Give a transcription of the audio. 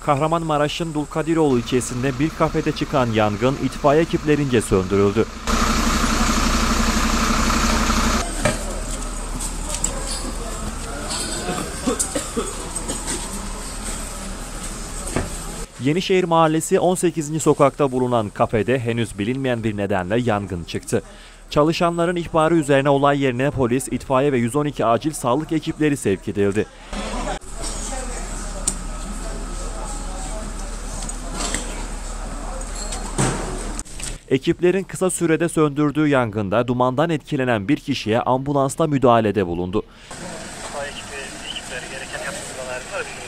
Kahramanmaraş'ın Dulkadiroğlu ilçesinde bir kafede çıkan yangın itfaiye ekiplerince söndürüldü. Yenişehir Mahallesi 18. sokakta bulunan kafede henüz bilinmeyen bir nedenle yangın çıktı. Çalışanların ihbarı üzerine olay yerine polis, itfaiye ve 112 acil sağlık ekipleri sevk edildi. Ekiplerin kısa sürede söndürdüğü yangında dumandan etkilenen bir kişiye ambulansla müdahalede bulundu. Ekipleri gereken yaptırımlar verdiler.